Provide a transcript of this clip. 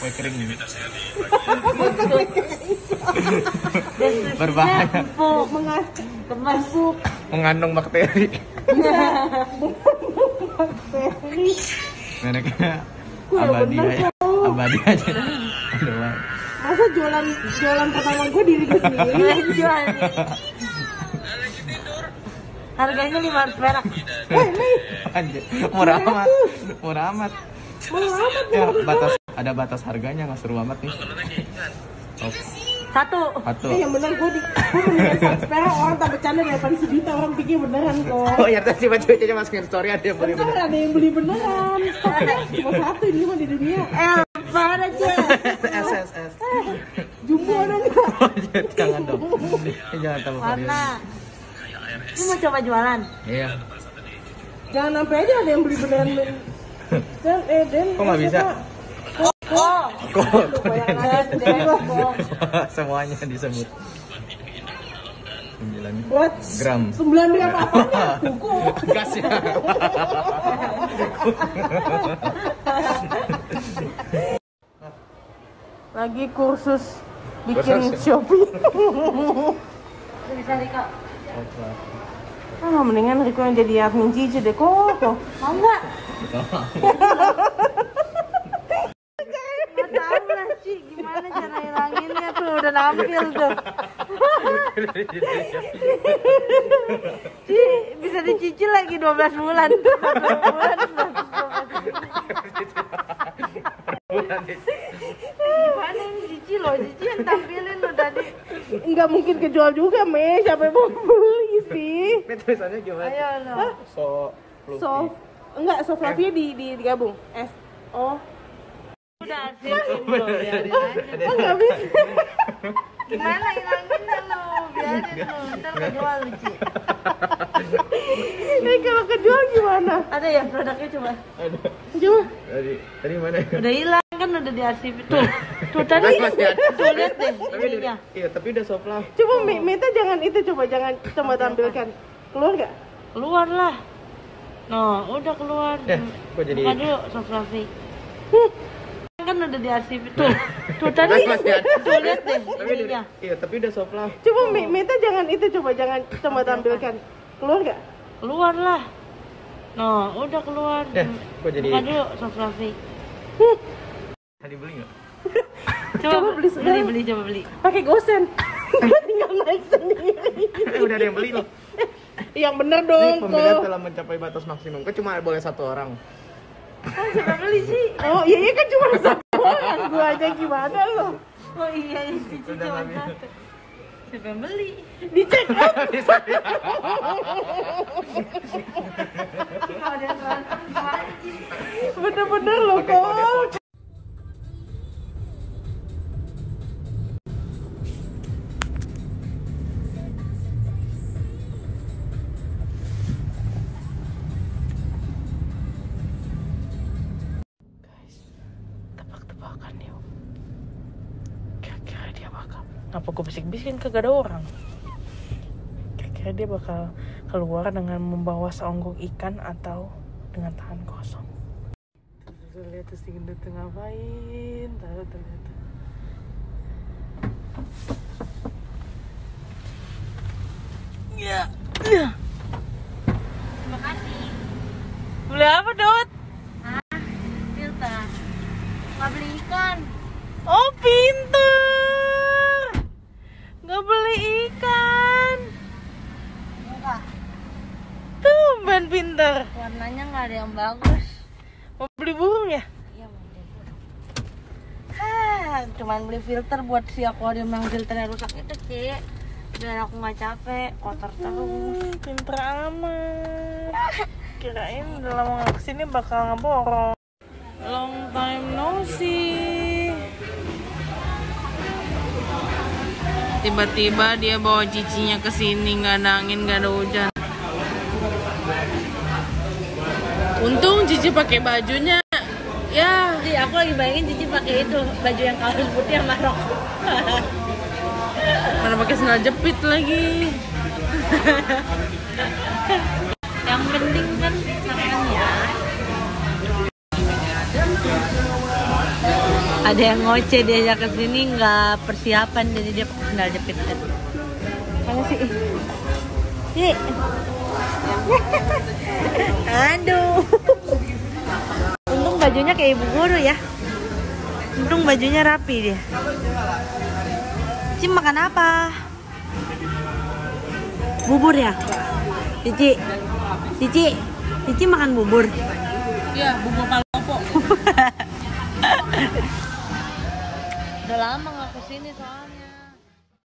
kue kering ini. Berbahaya. termasuk Mengandung bakteri. Mereknya abadi ya. Abadi aja. Aduh. Wak. Masa jualan jualan pertama gue diri gue sendiri. jual nih. Harganya lima ratus perak. Anjir, murah amat. Murah amat. Mau amat Ya, batas ada batas harganya nggak seru amat nih. Oh, Satu. satu. Eh yang bener gue di gue mendingan perak orang tak bercanda daripada sejuta orang pikir beneran kok. Oh ya tadi baju aja masukin story ada yang beli Bener ada yang beli beneran. Cuma satu ini mah di dunia. Eh, mana aja? SSS. Jumbo ada nggak? Oh, jangan dong. Jangan tambah Mana? Lu mau coba jualan? Iya. Jangan sampai aja ada yang beli beneran. Dan eh Dan. Kok nggak bisa? Oh, Kok semuanya disebut. 9 Buat gram. sembilan gram apa Kuku. Gas ya. Lagi kursus bikin Kursus ya? Shopee. bisa Rika. Ah, mendingan Riko yang jadi admin Cici deh kok. Mau? Nggak tahu lah, Ci. Gimana cara hilanginnya tuh? Udah nampil tuh. Ci, bisa dicicil lagi 12 bulan. 12 bulan, 12 Gimana ini Cici loh? Cici yang tampilin lo tadi. Nggak mungkin kejual juga, Me. Siapa yang mau beli sih? Ini tulisannya gimana? Ayo lo. So. So, enggak, so fluffy di, di, digabung. S, O. Biarin aja. Oh, nggak bisa. Gimana hilanginnya lo? Biarin lo, ntar kejual. Eh, kalau kejual gimana? Ada ya produknya coba? Aduh. Coba. Tadi tadi mana? Udah hilang kan udah diarsip tuh. Tuh tadi ada. tuh lihat deh Tapi udah- iya, tapi udah so fluffy. Coba Me, Meta jangan itu coba jangan coba tampilkan. Keluar nggak? Keluar lah. No, udah keluar. Ya, kok jadi- Buka dulu soft. Kan udah diarsip tuh. Tuh tadi tuh lihat deh Tapi ininya. iya, tapi udah so fluffy. Coba Me, Meta jangan itu coba jangan coba tampilkan. Keluar nggak? Keluar lah. No, udah keluar. Kok jadi- Buka dulu soft fluffy. Tadi beli nggak? Coba, Coba beli beli, sekarang. beli, coba beli. Pakai gosen. Gue tinggal naik sendiri. Eh, udah ada yang beli loh. Yang bener Ini dong pembelian kok. telah mencapai batas maksimum. Kok cuma boleh satu orang? Siapa beli sih? Oh iya iya kan cuma satu orang. Gua aja gimana lo? Oh iya, ini Cici Udah cuma satu. Siapa beli? Dicek out. tebak-tebakan yuk. Kira-kira dia bakal ngapa gue bisik-bisikin kagak ada orang. Kira-kira dia bakal keluar dengan membawa seonggok ikan atau dengan tangan kosong. Tuh lihat tuh si gendut tuh ngapain? Tahu tuh lihat tuh. Ya. ya. Terima kasih. Beli apa, Dot? Filter. Nggak beli ikan. Oh, pinter. Nggak beli ikan. Enggak. Tuh, ben pinter. Warnanya nggak ada yang bagus. Mau beli burung ya? Iya mau beli burung. Hah, cuman beli filter buat si akuarium yang filternya rusak itu sih. Biar aku nggak capek, kotor terus. Hmm, pinter amat. Kirain udah lama nggak ke sini bakal ngeborong. Long time no see. Tiba-tiba dia bawa cicinya ke sini, nggak ada angin, nggak ada hujan. Untung Cici pakai bajunya. Ya, Cici, aku lagi bayangin Cici pakai itu baju yang kaos putih sama rok. mana pakai sandal jepit lagi. ada yang ngoceh diajak ke sini nggak persiapan jadi dia pakai sandal jepit mana sih? Ih. aduh. Untung bajunya kayak ibu guru ya. Untung bajunya rapi dia. Cici makan apa? Bubur ya? Cici. Cici. Cici makan bubur? Iya, bubur palopo. Udah lama nggak ke sini soalnya.